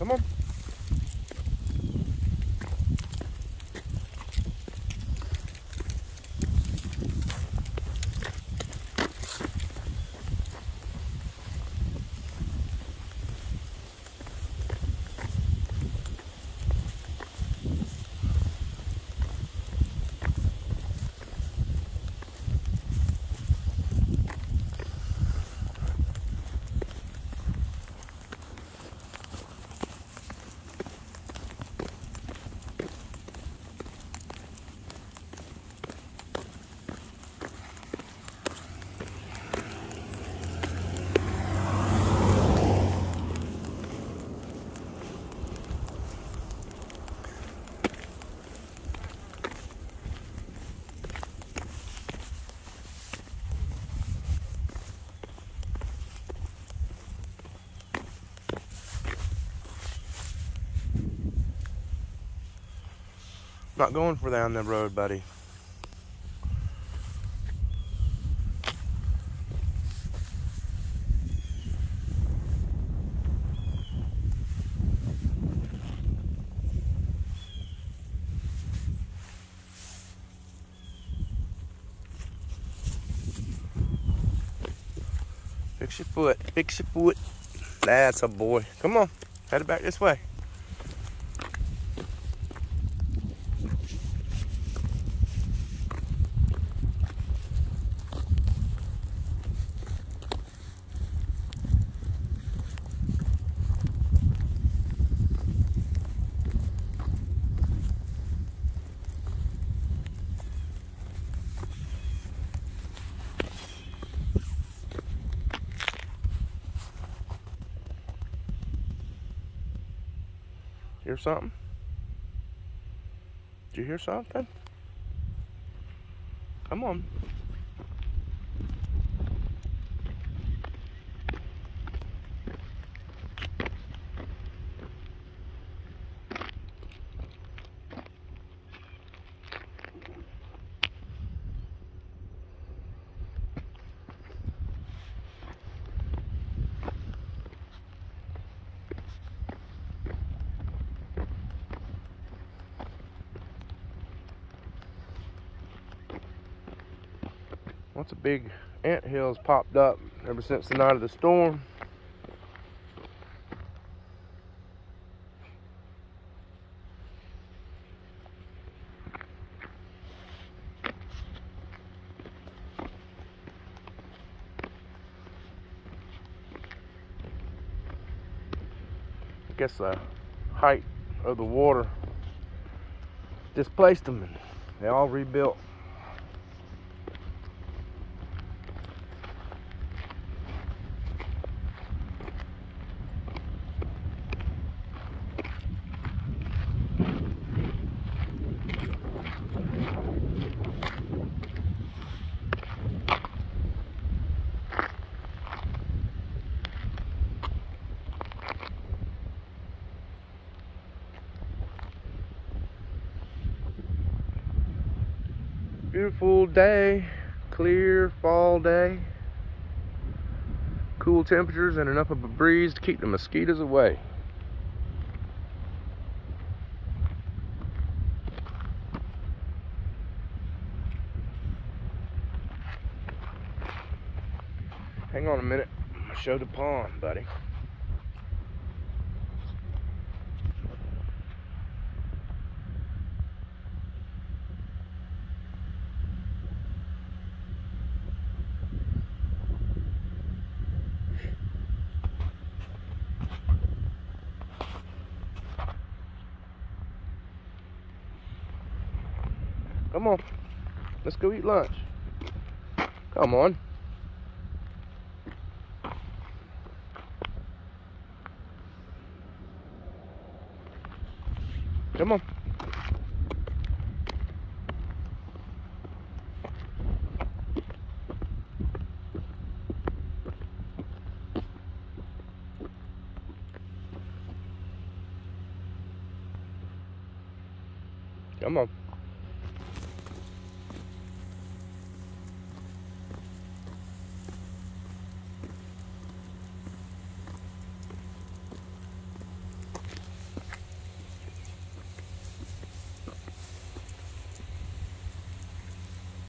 Come on. Not going for down the road, buddy. Fix your foot, fix your foot. That's a boy. Come on, head it back this way. Hear something? Did you hear something? Come on. Once a big ant hill's popped up ever since the night of the storm. I guess the height of the water displaced them and they all rebuilt. Beautiful day, clear fall day. Cool temperatures and enough of a breeze to keep the mosquitoes away. Hang on a minute. Show the pond, buddy. Come on. Let's go eat lunch. Come on. Come on. Come on.